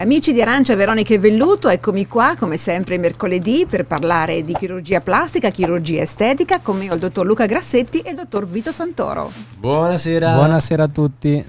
Amici di Arancia, Veronica e Velluto, eccomi qua come sempre mercoledì per parlare di chirurgia plastica, chirurgia estetica, con me ho il dottor Luca Grassetti e il dottor Vito Santoro. Buonasera. Buonasera a tutti.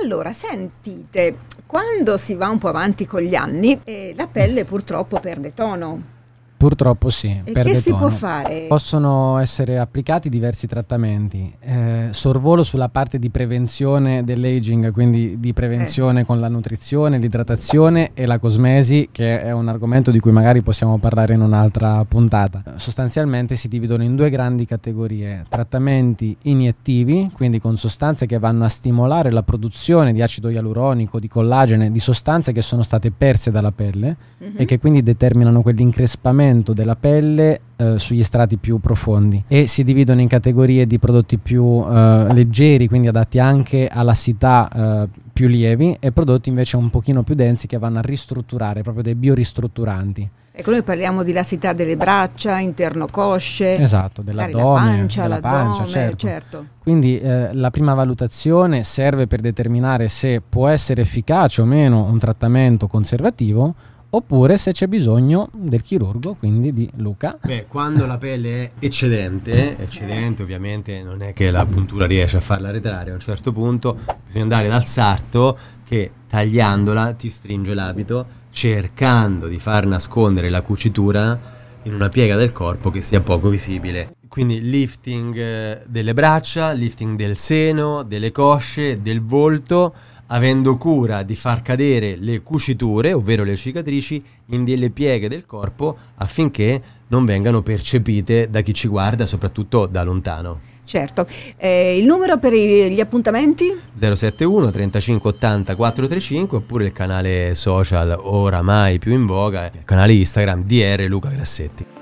Allora, sentite, quando si va un po' avanti con gli anni, eh, la pelle purtroppo perde tono. Purtroppo sì. E che si tono. può fare? Possono essere applicati diversi trattamenti. Eh, sorvolo sulla parte di prevenzione dell'aging, quindi di prevenzione eh. con la nutrizione, l'idratazione e la cosmesi, che è un argomento di cui magari possiamo parlare in un'altra puntata. Sostanzialmente si dividono in due grandi categorie. Trattamenti iniettivi, quindi con sostanze che vanno a stimolare la produzione di acido ialuronico, di collagene, di sostanze che sono state perse dalla pelle mm-hmm. e che quindi determinano quell'increspamento trattamento della pelle eh, sugli strati più profondi e si dividono in categorie di prodotti più eh, leggeri, quindi adatti anche all'assità eh, più lievi e prodotti invece un pochino più densi che vanno a ristrutturare, proprio dei bioristrutturanti. Ecco, noi parliamo di lassità delle braccia, interno cosce, esatto, dell'addome, la pancia, della pancia, certo. certo. Quindi eh, la prima valutazione serve per determinare se può essere efficace o meno un trattamento conservativo oppure se c'è bisogno del chirurgo, quindi di Luca. Beh, quando la pelle è eccedente, eccedente ovviamente non è che la puntura riesce a farla retrarre, a un certo punto bisogna andare dal sarto che tagliandola ti stringe l'abito cercando di far nascondere la cucitura in una piega del corpo che sia poco visibile. Quindi lifting eh, delle braccia, lifting del seno, delle cosce, del volto, avendo cura di far cadere le cuciture, ovvero le cicatrici, in delle pieghe del corpo affinché non vengano percepite da chi ci guarda, soprattutto da lontano. Certo, eh, il numero per gli appuntamenti? 071 35 80 435 oppure il canale social oramai più in voga, il canale Instagram DR Luca Grassetti.